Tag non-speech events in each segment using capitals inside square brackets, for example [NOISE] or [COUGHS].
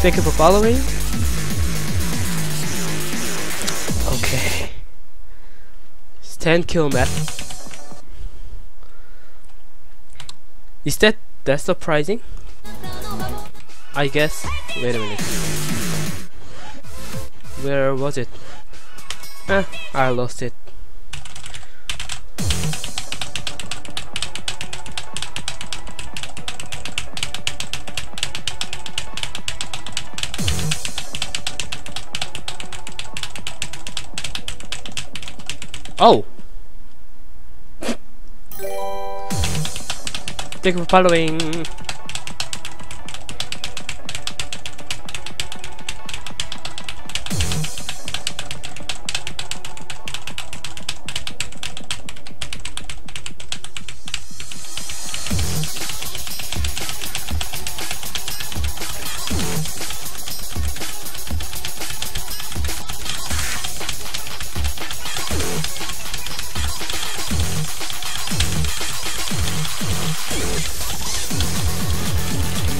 Thank you for following. Okay. It's 10 kill map. Is that that surprising? I guess. Wait a minute. Where was it? Eh, I lost it. Oh! Thank you for following.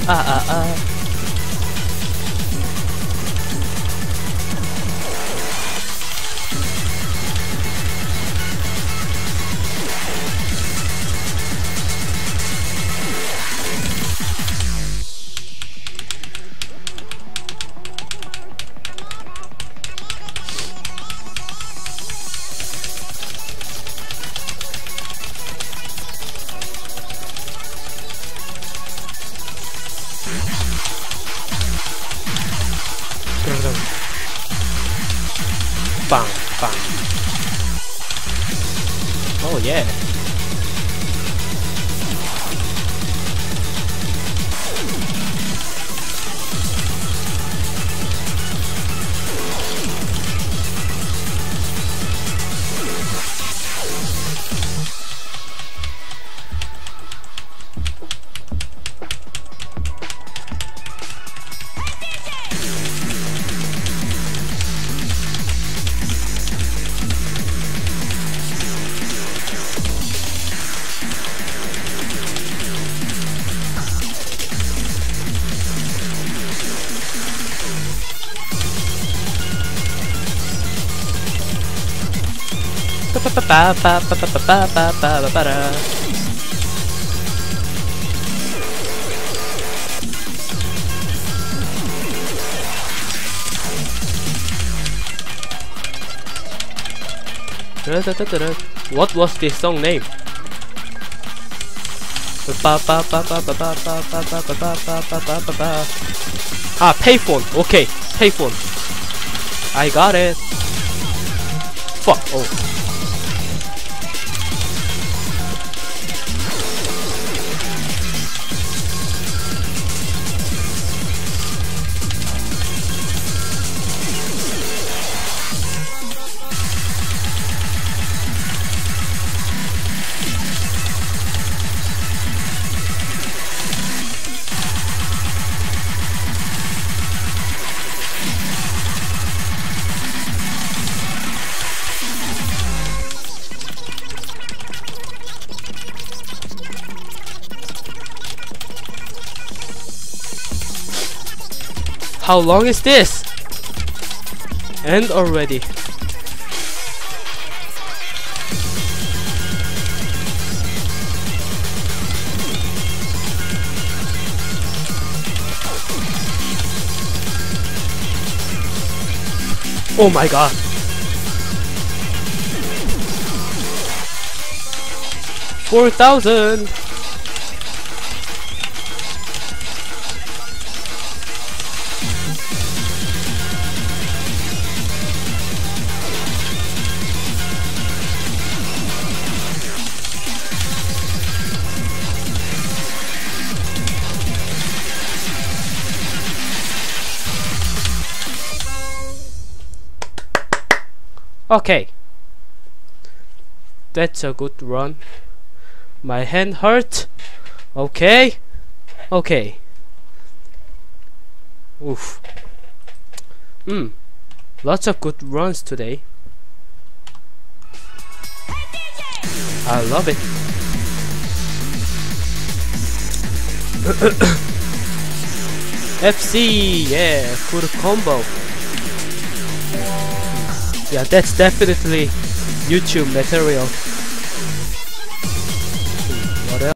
uh, uh, uh. Bang, bang. Oh yeah. What was this song name? Ah, payphone. Okay, payphone. I got it. Fuck. Oh. How long is this? End already. Oh my god. Four thousand. Okay. That's a good run. My hand hurt. Okay. Okay. Oof. Hmm. Lots of good runs today. I love it. [COUGHS] FC, yeah, full combo. Yeah, that's definitely YouTube material.